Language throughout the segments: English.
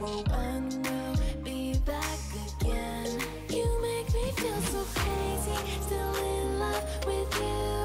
one will be back again. You make me feel so crazy, still in love with you.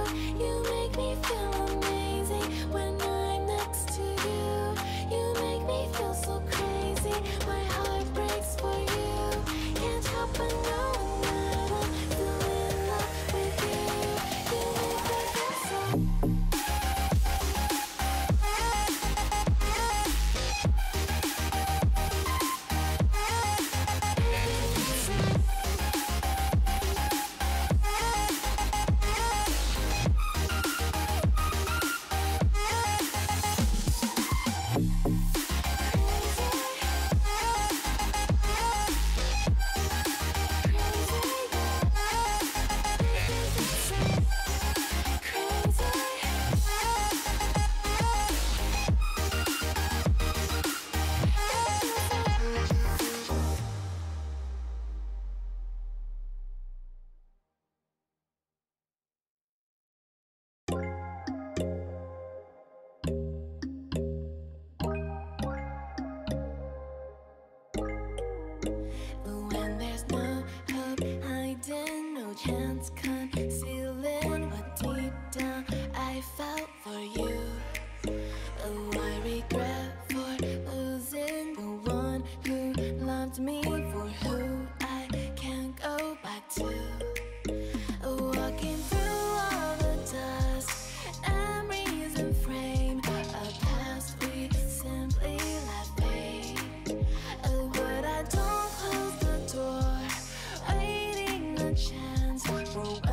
control.